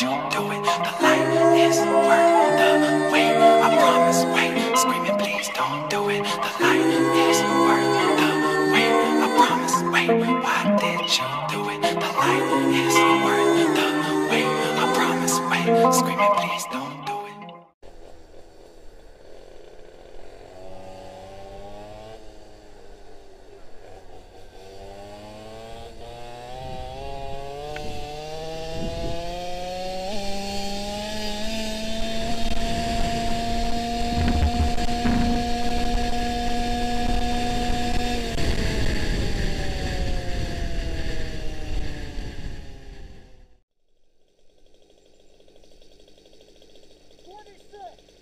you do it? The light is worth the wait. I promise, wait. Screaming, please don't do it. The light is worth the wait. I promise, wait. Why did you do it? The light is worth the wait. I promise, wait. Screaming, please don't do it. Twenty-six.